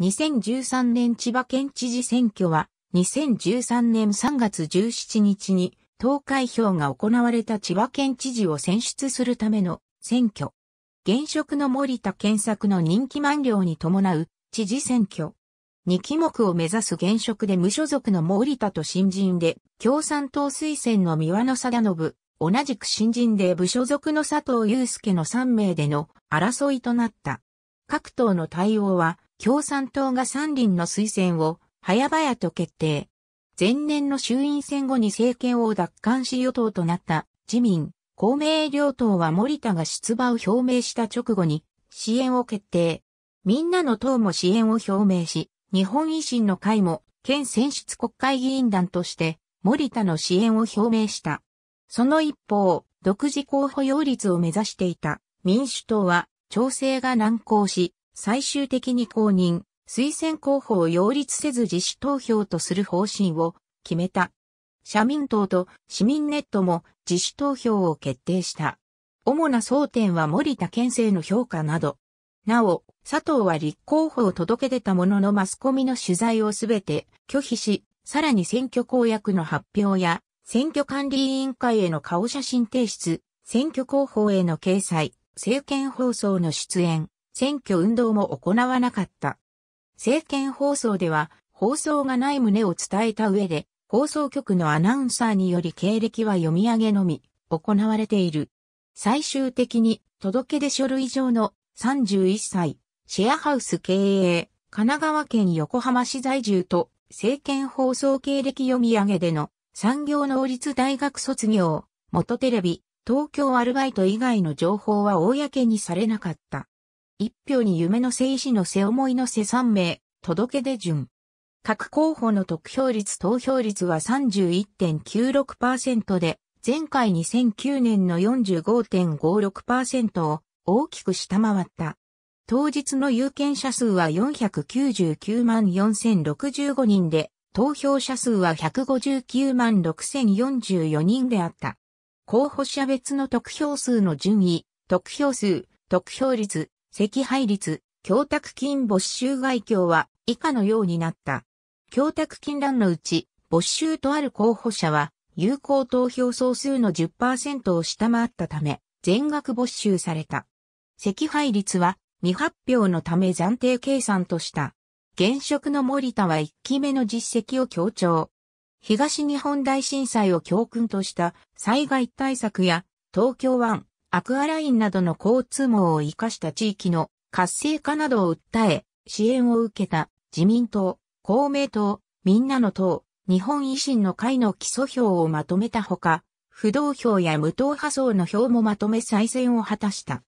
2013年千葉県知事選挙は2013年3月17日に投開票が行われた千葉県知事を選出するための選挙。現職の森田健作の人気満了に伴う知事選挙。二期目を目指す現職で無所属の森田と新人で共産党推薦の三輪野貞信、同じく新人で部所属の佐藤祐介の3名での争いとなった。各党の対応は共産党が三輪の推薦を早々と決定。前年の衆院選後に政権を奪還し与党となった自民、公明両党は森田が出馬を表明した直後に支援を決定。みんなの党も支援を表明し、日本維新の会も県選出国会議員団として森田の支援を表明した。その一方、独自候補擁立を目指していた民主党は調整が難航し、最終的に公認、推薦候補を擁立せず自主投票とする方針を決めた。社民党と市民ネットも自主投票を決定した。主な争点は森田県政の評価など。なお、佐藤は立候補を届け出たもののマスコミの取材をすべて拒否し、さらに選挙公約の発表や、選挙管理委員会への顔写真提出、選挙広報への掲載、政見放送の出演、選挙運動も行わなかった。政見放送では、放送がない旨を伝えた上で、放送局のアナウンサーにより経歴は読み上げのみ、行われている。最終的に、届け出書類上の31歳、シェアハウス経営、神奈川県横浜市在住と、政見放送経歴読み上げでの産業能率大学卒業、元テレビ、東京アルバイト以外の情報は公にされなかった。一票に夢の聖士の背思いの背3名、届け出順。各候補の得票率投票率は31.96%で、前回2009年の45.56%を大きく下回った。当日の有権者数は499万4065人で、投票者数は159万6044人であった。候補者別の得票数の順位、得票数、得票率、赤配率、供託金没収外境は以下のようになった。供託金欄のうち、没収とある候補者は、有効投票総数の10%を下回ったため、全額没収された。赤配率は未発表のため暫定計算とした。現職の森田は1期目の実績を強調。東日本大震災を教訓とした災害対策や東京湾、アクアラインなどの交通網を活かした地域の活性化などを訴え、支援を受けた自民党、公明党、みんなの党、日本維新の会の基礎票をまとめたほか、不動票や無党派層の票もまとめ再選を果たした。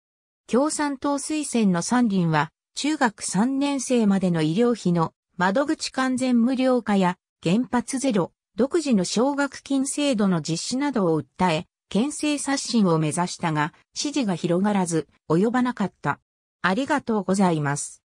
共産党推薦の三輪は、中学3年生までの医療費の窓口完全無料化や原発ゼロ、独自の奨学金制度の実施などを訴え、県政刷新を目指したが、支持が広がらず、及ばなかった。ありがとうございます。